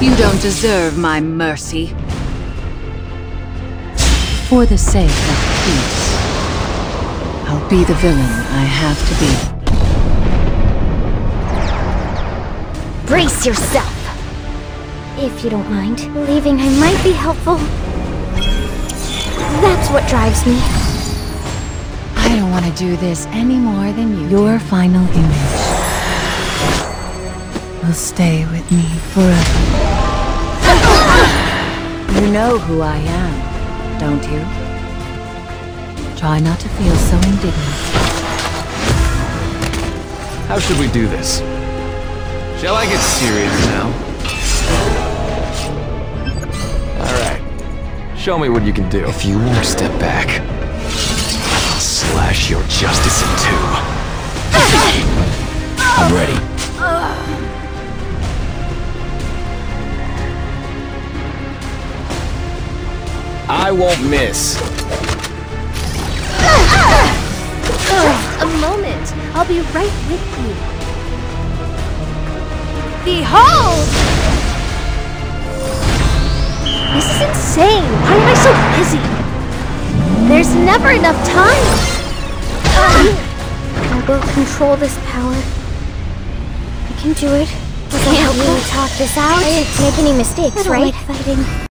You don't deserve my mercy. For the sake of peace, I'll be the villain I have to be. Brace yourself! If you don't mind, believing I might be helpful. That's what drives me. I don't want to do this any more than you. Your final image will stay with me forever. you know who I am, don't you? Try not to feel so indignant. How should we do this? Shall I get serious now? Alright. Show me what you can do. If you won't step back, I'll slash your justice in two. I won't miss. A moment. I'll be right with you. Behold! This is insane. Why am I so busy? There's never enough time. Ah! I'll go control this power. I can do it. Was I help you talk this out? I didn't make any mistakes, right? fighting.